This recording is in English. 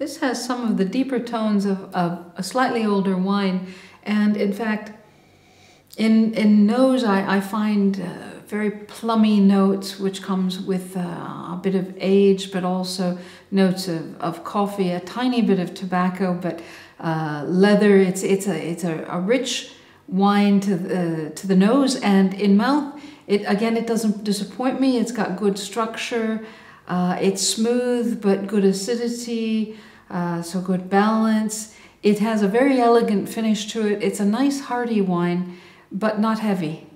This has some of the deeper tones of, of a slightly older wine. And in fact, in, in nose, I, I find uh, very plummy notes, which comes with uh, a bit of age, but also notes of, of coffee, a tiny bit of tobacco, but uh, leather. It's, it's, a, it's a, a rich wine to the, to the nose and in mouth. It, again, it doesn't disappoint me. It's got good structure. Uh, it's smooth, but good acidity, uh, so good balance. It has a very elegant finish to it. It's a nice hearty wine, but not heavy.